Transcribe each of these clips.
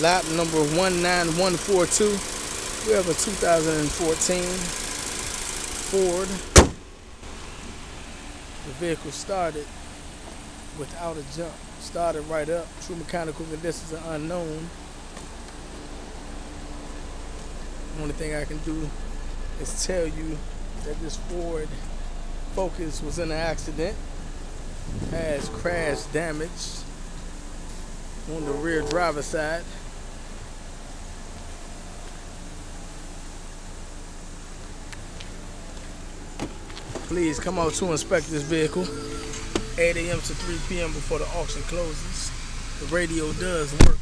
lap number 19142. We have a 2014 Ford. The vehicle started without a jump. Started right up. True mechanical conditions are unknown. Only thing I can do is tell you that this Ford Focus was in an accident. Has crash damage on the rear driver side. Please come out to inspect this vehicle. 8 a.m. to 3 p.m. before the auction closes. The radio does work.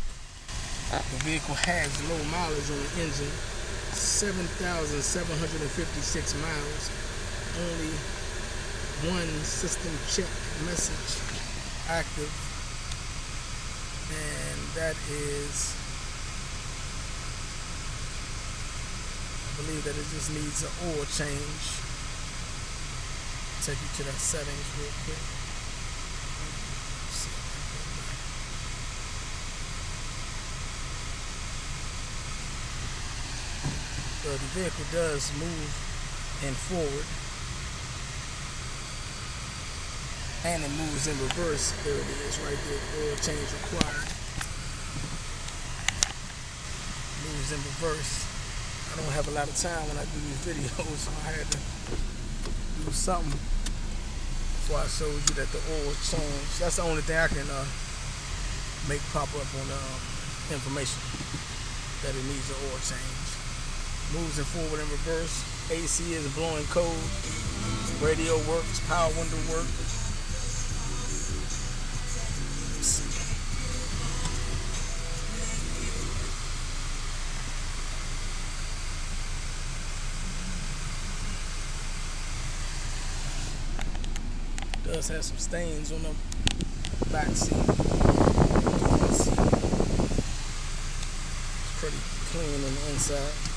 The vehicle has low mileage on the engine. 7,756 miles. Only one system check message active and that is I believe that it just needs an oil change take you to that settings real quick so the vehicle does move and forward and it moves in reverse. There it is, right there. Oil change required. Moves in reverse. I don't have a lot of time when I do these videos, so I had to something before I showed you that the oil change. That's the only thing I can uh, make pop up on the um, information that it needs an oil change. Moves in forward and reverse. AC is blowing cold. Radio works. Power window works. Does have some stains on the back seat. It's pretty clean on the inside.